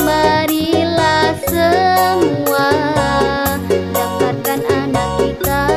Marilah semua dapatkan anak kita.